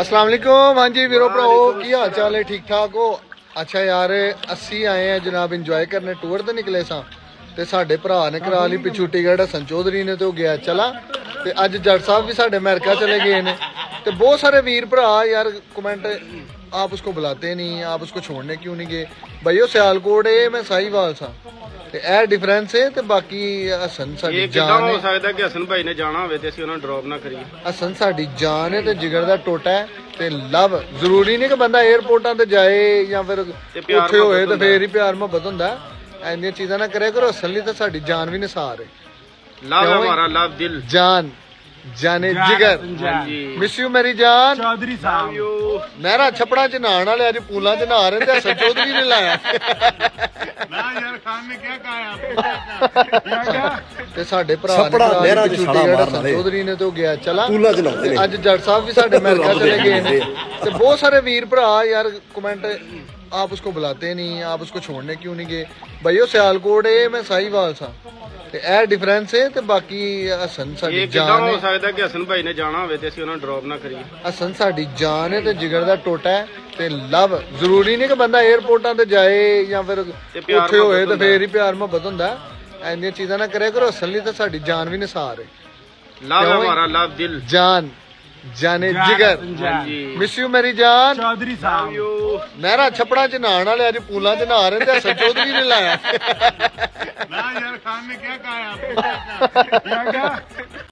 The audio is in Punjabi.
ਅਸਲਾਮ ਵਾਲੇਕੁਮ ਹਾਂਜੀ ਵੀਰੋ ਭਰਾਓ ਕੀ ਹਾਲ ਚਾਲ ਹੈ ਠੀਕ ਠਾਕ ਹੋ ਅੱਛਾ ਯਾਰ ਅਸੀਂ ਆਏ ਆ ਜਨਾਬ ਇੰਜੋਏ ਕਰਨੇ ਟੂਰ ਤੇ ਨਿਕਲੇ ਸਾਂ ਤੇ ਸਾਡੇ ਭਰਾ ਨੇ ਕਰਾ ਲਈ ਪਿੱਛੂ ਟਿਕਟ ਹਸਨ ਚੌਧਰੀ ਨੇ ਤੇ ਉਹ ਗਿਆ ਚਲਾ ਤੇ ਅੱਜ ਜੱਟ ਸਾਹਿਬ ਵੀ ਸਾਡੇ ਅਮਰੀਕਾ ਚਲੇ ਗਏ ਨੇ ਤੇ ਬਹੁਤ ਸਾਰੇ ਵੀਰ ਭਰਾ ਯਾਰ ਕਮੈਂਟ आप उसको बुलाते नहीं आप उसको छोड़ने क्यों नहीं गए भाइयों सियालकोट है मैं साहिवाल सा ਤੇ ਇਹ ਡਿਫਰੈਂਸ ਹੈ ਤੇ ਬਾਕੀ ਹਸਨ ਸਾਡੀ ਇਹ ਕਿਦਾਂ ਜਾਨ ਹੋ ਹੈ। ਸਕਦਾ ਕਿ ਹਸਨ ਭਾਈ ਨੇ ਜਾਣਾ ਹੋਵੇ ਤੇ ਅਸੀਂ ਉਹਨਾਂ ਨੂੰ ਡ੍ਰੌਪ ਨਾ ਕਰੀਏ? ਹਸਨ ਸਾਡੀ ਜਾਨ ਹੈ ਤੇ ਜਿਗਰ ਦਾ ਟੋਟਾ ਹੈ ਤੇ ਲਵ। ਜ਼ਰੂਰੀ ਨਹੀਂ ਕਿ ਬੰਦਾ 에어ਪੋਰਟਾਂ ਤੇ ਜਾਏ ਜਾਂ ਫਿਰ ਤੇ ਪਿਆਰ ਉੱਥੇ ਹੋਏ ਮੁਹੱਬਤ ਤੇ ਫੇਰ ਹੀ ਪਿਆਰ ਮੁਹੱਬਤ ਹੁੰਦਾ। ਹੈ। ਚੀਜ਼ਾਂ ਨਾ ਕਰਿਆ ਕਰੋ ਹਸਨ ਲਈ ਤਾਂ ਸਾਡੀ ਜਾਨ ਵੀ ਨਿਸਾਰ ਹੈ। ਲਵ ਕਿਉਂ? ਹਮਾਰਾ ਲਵ ਦਿਲ। ਜਾਨ ਜਾਨੇ ਜਿਗਰ। ਹਾਂਜੀ। ਮਿਸ ਯੂ ਮੇਰੀ ਜਾਨ। ਚੌਧਰੀ ਸਾਹਿਬ। ਨਹਿਰਾ ਛਪੜਾਂ ਚ ਨਹਾਉਣ ਵਾਲੇ ਅੱਜ ਪੂਲਾਂ ਚ ਨਹਾ ਰਹੇ ਤੇ ਹਸਨ ਚੌਧਰੀ ਨੇ ਲਾਇਆ। ਯਾਰ ਖਾਨ ਨੇ ਕੀ ਕਹਾਇਆ ਤੇ ਸਾਡੇ ਭਰਾ ਛੱਪੜਾਂ ਕਰਾ ਲਈ ਨਹਿਰਾਂ 'ਚ ਪਿੱਛੂ ਛਾਲਾਂ ਟਿਕਟ ਮਾਰਨ ਹਸਨ ਵਾਲੇ। ਚੌਧਰੀ ਨੇ ਤੇ ਉਹ ਗਿਆ ਚਲਾ ਪੂਲਾਂ 'ਚ ਨਹਾਉਂਦੇ ਤੇ ਨੇ। ਅੱਜ ਜੱਟ ਸਾਹਿਬ ਵੀ ਸਾਡੇ ਅਮਰੀਕਾ ਚਲੇ ਗਏ ਨੇ ਤੇ ਬਹੁਤ ਸਾਰੇ ਵੀਰ ਭਰਾ यार कमेंट आप उसको बुलाते नहीं आप उसको छोड़ने क्यों नहीं गए भाइयों सियालकोट है मैं साहिवाल सा ਤੇ ਇਹ ਡਿਫਰੈਂਸ ਹੈ ਤੇ ਬਾਕੀ ਹਸਨ ਸਾਡੀ ਇਹ ਕਿਦਾਂ ਜਾਨ ਹੋ ਹੈ। ਸਕਦਾ ਕਿ ਹਸਨ ਭਾਈ ਨੇ ਜਾਣਾ ਹੋਵੇ ਤੇ ਅਸੀਂ ਉਹਨਾਂ ਨੂੰ ਡ੍ਰੌਪ ਨਾ ਕਰੀਏ? ਹਸਨ ਸਾਡੀ ਜਾਨ ਹੈ ਤੇ ਜਿਗਰ ਦਾ ਟੋਟਾ ਹੈ ਤੇ ਲਵ। ਜ਼ਰੂਰੀ ਨਹੀਂ ਕਿ ਬੰਦਾ 에어ਪੋਰਟਾਂ ਤੇ ਜਾਏ ਜਾਂ ਫਿਰ ਤੇ ਪਿਆਰ ਉੱਥੇ ਹੋਏ ਮੁਹੱਬਤ ਤੇ ਫੇਰ ਹੀ ਪਿਆਰ ਮੁਹੱਬਤ ਹੁੰਦਾ। ਹੈ। ਚੀਜ਼ਾਂ ਨਾ ਕਰਿਆ ਕਰੋ ਹਸਨ ਲਈ ਤਾਂ ਸਾਡੀ ਜਾਨ ਵੀ ਨਿਸਾਰ ਹੈ। ਲਵ ਕਿਉਂ? ਹਮਾਰਾ ਲਵ ਦਿਲ। ਜਾਨ। ਜਾਨੇ ਜਿਗਰ। ਹਾਂਜੀ। ਮਿਸ ਯੂ ਮੇਰੀ ਜਾਨ। ਚੌਧਰੀ ਸਾਹਿਬ। ਯੋ ਨਹਿਰਾ ਛਪੜਾਂ ਚ ਨਹਾਉਣ ਵਾਲੇ ਅੱਜ ਪੂਲਾਂ ਚ ਨਹਾ ਰਹੇ ਤੇ ਹਸਨ ਚੌਧਰੀ ਨੇ ਲਾਇਆ। ਨਾ ਯਾਰ ਖਾਨ ਨੇ ਕੀ ਕਹਾਇਆ